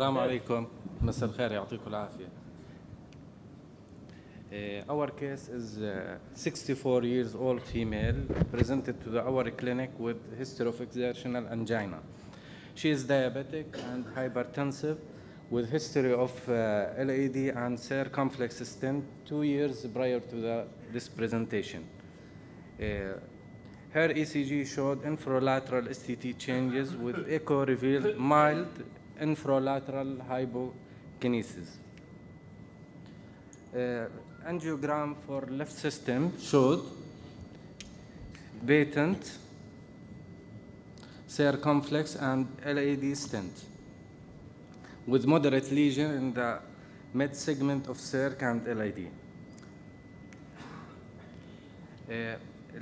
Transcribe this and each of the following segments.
السلام عليكم مساء الخير يعطيكم العافيه Uh, our case is uh, 64 years old female presented to the, our clinic with history of exertional angina. She is diabetic and hypertensive with history of uh, LAD and circumflex stent two years prior to the, this presentation. Uh, her ECG showed inferolateral STT changes with echo revealed mild inferolateral hypokinesis. Uh, angiogram for left system showed patent circumflex and LAD stent with moderate lesion in the mid segment of circ and LAD. Uh,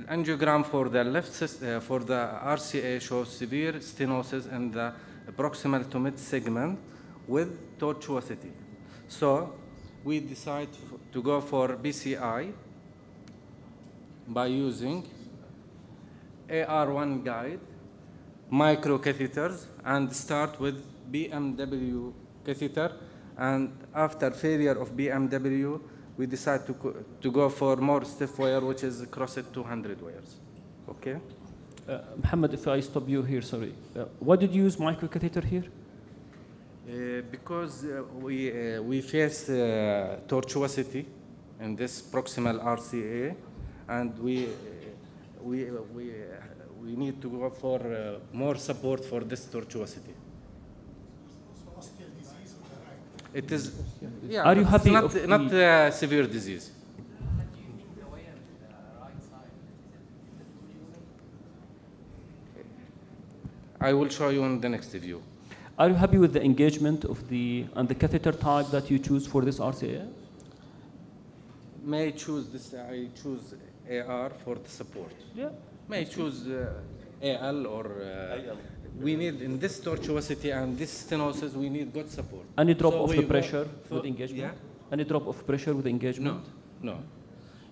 angiogram for the left uh, for the RCA shows severe stenosis in the proximal to mid segment with tortuosity. So we decide to go for PCI by using AR1 guide, microcatheters, and start with BMW catheter. And after failure of BMW, we decide to, to go for more stiff wire, which is Cross-It 200 wires. Okay? Uh, Muhammad, if I stop you here, sorry. Uh, why did you use microcatheter here? Uh, because uh, we, uh, we face uh, tortuosity in this proximal RCA, and we, uh, we, we, we need to go for more support for this tortuosity. It is, yeah, Are you happy not, not severe disease. I will show you in the next view. Are you happy with the engagement of the and the catheter type that you choose for this RCA? May choose this, I choose AR for the support. Yeah. May choose uh, AL or uh, we need in this tortuosity and this stenosis we need good support. Any drop So of the pressure for- with engagement? Yeah. Any drop of pressure with engagement? No, engagement? no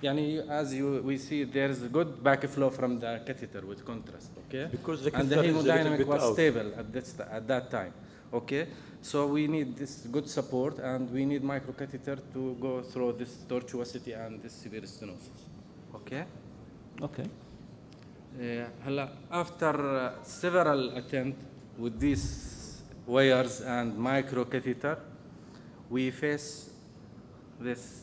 Yani as you we see there is a good backflow from the catheter with contrast, okay? Because the and the catheter is a little hemodynamic bit was out. stable at this at that time, okay? So we need this good support and we need microcatheter to go through this tortuosity and this severe stenosis, okay? Okay. Uh, هلا after uh, several attempts with these wires and micro catheter, we face this.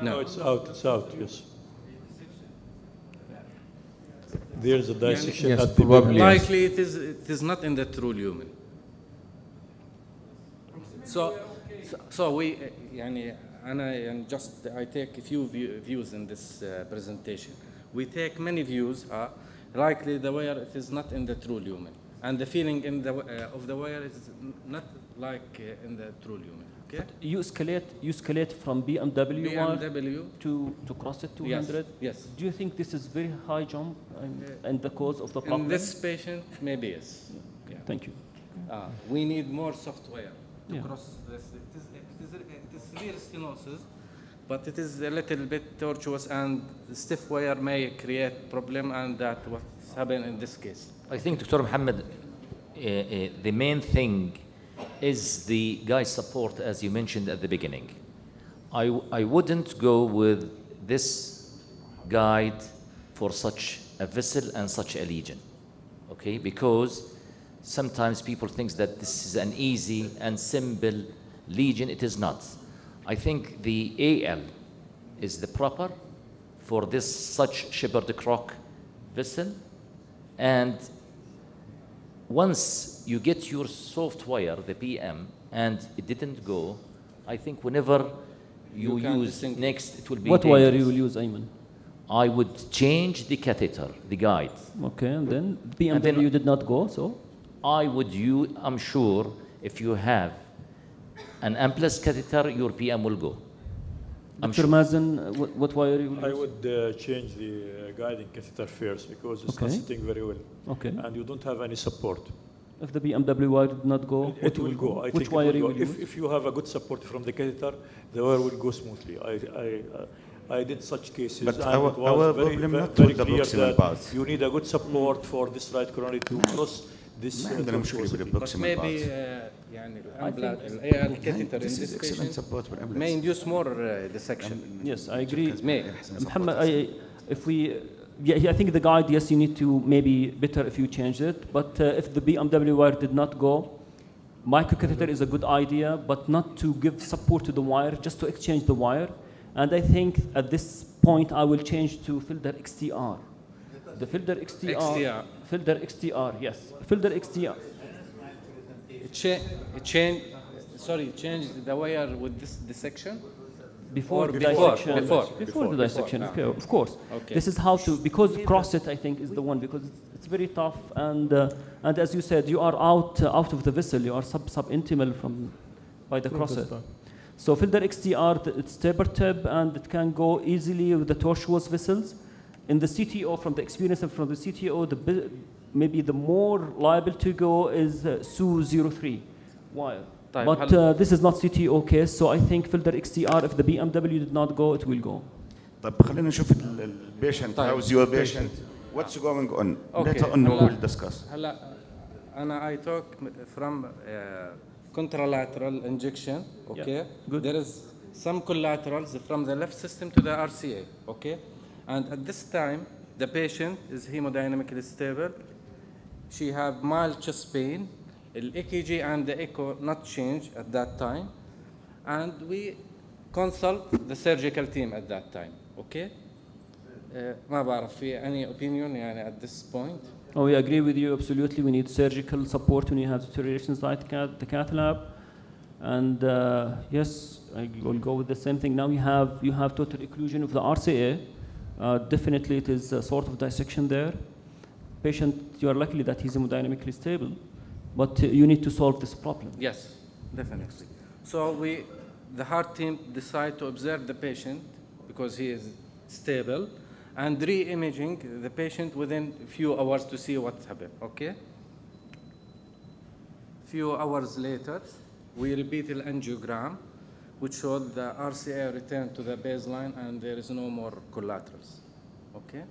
No, No, No. it's out, it's out, yes. There's a dissection Yes, at the probably. beginning. Likely it is it is not in the true lumen. So so, so we uh, يعني أنا يعني just I take a few view, views in this uh, presentation. We take many views. Uh, likely the wire it is not in the true lumen, and the feeling in the uh, of the wire is not like uh, in the true lumen. Okay. You escalate you escalate from BMW, BMW. to to Cross-It Yes. 200. Yes. yes. Do you think this is very high jump um, and the cause of the problem? In this patient, maybe yes. Yeah. Thank you. Uh, we need more software to Yeah. cross this. It is, it, is, it is severe stenosis, but it is a little bit tortuous and stiff wire may create problem and that what's happened in this case. I think Dr. Muhammad, uh, uh, the main thing is the guy support, as you mentioned at the beginning. I, I wouldn't go with this guide for such a vessel and such a lesion, okay? Because sometimes people think that this is an easy and simple lesion. It is not. I think the AL is the proper for this such shepherd crook vessel and once you get your software, the PM, and it didn't go, I think whenever you, You use next, it will be What wire you will use, Ayman? I would change the catheter, the guide. Okay, and then And then- you did not go, so? I would you I'm sure if you have an Amplatz catheter, your PM will go. I'm Dr. Sure. Mazen, what, what wire you I would uh, change the uh, guiding catheter first because it's okay. not sitting very well. Okay. And you don't have any support. If the BMW wire did not go, it, it will, will go. go. I Which wire will go. If, if, you have a good support from the catheter, the wire will go smoothly. I, I, uh, I did such cases. But our, our very, problem very, not very with clear the proximal path. You need a good support for this right coronary to cross this. ما عندنا مشكلة بالبروكسيمال باث this is excellent support for may induce more uh, dissection. Um, yes, I agree. May. Muhammad, I, if we yeah, I think the guide, yes, you need to maybe better if you change it. But uh, if the BMW wire did not go, microcatheter is a good idea, but not to give support to the wire, just to exchange the wire. And I think at this point, I will change to Fielder XTR. The Fielder XTR. XTR. XTR, yes. Fielder XTR. Ch Cha- change, sorry, change the wire with this dissection? Before Or the before, dissection. before, before, before, the dissection, before, okay, of course. Okay. This is how to, because cross it, I think, is the one, because it's, it's very tough, and, uh, and as you said, you are out, uh, out of the vessel, you are sub, subintimal from, by the Cross-It. So Fielder XTR, it's taper tip, and it can go easily with the tortuous vessels. In the CTO, from the experience and from the CTO, the maybe the more liable to go is uh, SU03 why? But uh, this is not CTO case, so I think Fielder XTR, if the BMW did not go, it will go. طيب خلينا نشوف البيشنت هاوز يور بيشنت واتس جوينج اون ليتر اون ويل ديسكاس هلا. انا اي uh, contralateral injection okay yeah. Good. there is some collaterals from the left system to the RCA okay? And at this time the patient is hemodynamically stable. She have mild chest pain The EKG and the echo not change at that time. And we consult the surgical team at that time, okay? Uh, ما بعرف في any opinion يعني at this point. Oh, we agree with you absolutely. We need surgical support when you have deteriorations like cath- the cath lab. And uh, yes, I will go with the same thing. Now you have you have total occlusion of the RCA. Uh, definitely, it is a sort of dissection there. Patient, you are lucky that he's hemodynamically stable, but uh, you need to solve this problem. Yes, definitely. So we, the heart team decide to observe the patient because he is stable and re-imaging the patient within a few hours to see what happened, okay? Few hours later, we repeat the angiogram, which showed the RCA returned to the baseline and there is no more collaterals, okay?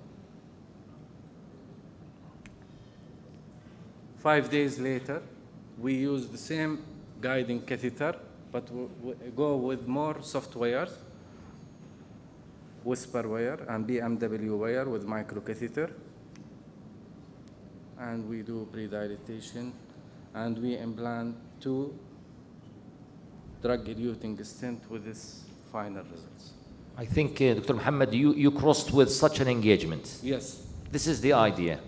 Five days later, we use the same guiding catheter, but go with more soft wires, whisper wire and BMW wire with microcatheter. And we do pre-dilatation, and we implant two drug-eluting stent with this final results. I think, uh, Dr. Muhammad, you, you crossed with such an engagement. Yes, This is the idea.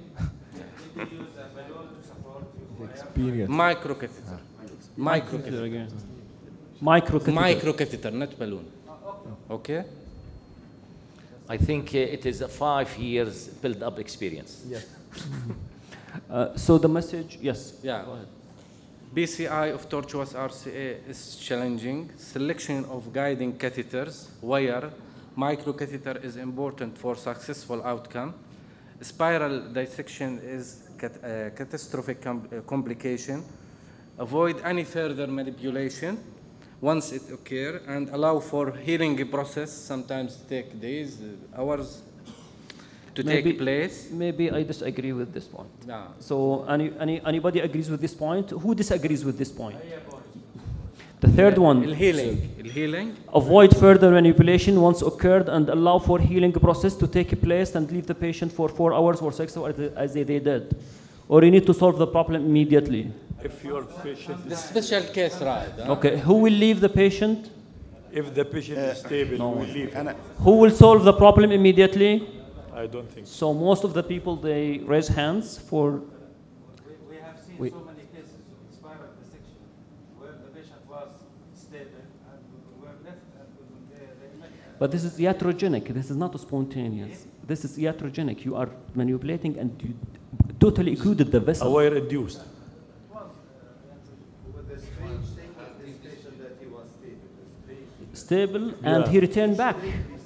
Experience. micro catheter. Micro catheter. Again. Micro catheter. Micro catheter, not balloon. Okay? I think uh, it is a five years build-up experience. Uh, so the message, yes. Yeah. Go ahead. PCI of tortuous RCA is challenging. Selection of guiding catheters, wire, microcatheter is important for successful outcome. Spiral dissection is cat- uh, catastrophic com- uh, complication. Avoid any further manipulation once it occur and allow for healing process, sometimes take days, uh, hours to Maybe- take place. Maybe I disagree with this point. Yeah. So any, any, anybody agrees with this point? Who disagrees with this point? The third one, الهيلينج الهيلينج avoid further manipulation once occurred and allow for healing process to take place and leave the patient for four hours or six hours as they did. Or you need to solve the problem immediately. If your patient, The special case right huh? Okay, who will leave the patient? if the patient is stable, we leave. انا Who will solve the problem immediately? I don't think so. So most of the people, they raise hands for, We, we have seen We- so but this is iatrogenic, this is not spontaneous. this is iatrogenic. You are manipulating and you totally occluded the vessel. A vessel. wire induced. Stable, and Yeah. he returned back.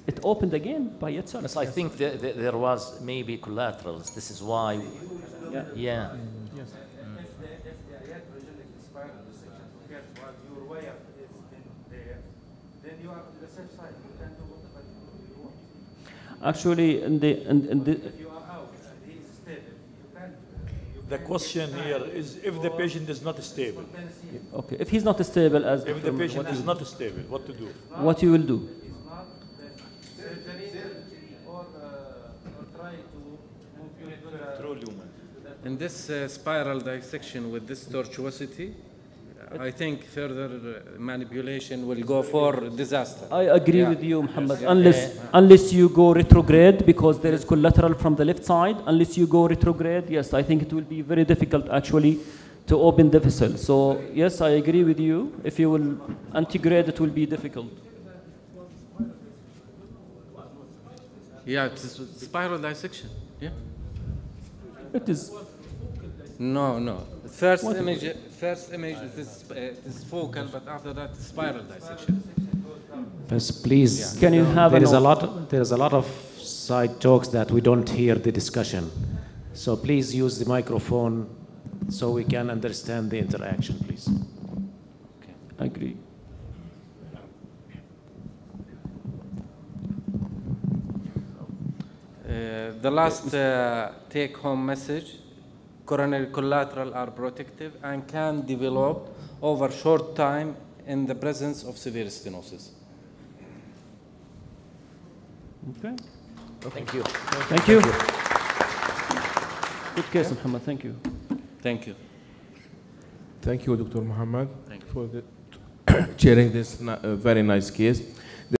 It opened again by itself. Yes, I think that that there was maybe collaterals. This is why, Yeah. yeah. If the, if the iatrogenic spiral dissection occurs while your wire is in there, then you are on the safe side. You can do whatever you want. Actually, in the, in, in the, If you are out and he is stable, you can. You The question here is if the patient is not stable. can see okay, if he's not stable as If the patient is not stable, what to do? what you will do? it's not the surgery or, uh, or try to move you to the true lumen. In this uh, spiral dissection with this tortuosity, I think further uh, manipulation will go for disaster. I agree Yeah. with you, Muhammad. Unless, unless you go retrograde because there is collateral from the left side, unless you go retrograde, yes, I think it will be very difficult actually to open the vessel. So, yes, I agree with you. If you will antegrade, it will be difficult. Yeah, it's spiral dissection. Yeah. It is. No, no. First What- image, first image it is, uh, it is focal, but after that spiral dissection. Yes, please. Can you have There an is a lot, there is a lot of side talks that we don't hear the discussion. So please use the microphone so we can understand the interaction, please. I agree. Uh, the last uh, take-home message, coronary collateral are protective and can develop over short time in the presence of severe stenosis. Okay. Thank you. Thank you. Good case, Muhammad. Thank you. Thank you. Thank you, Dr. Muhammad, Thank you. for the sharing this uh, very nice case.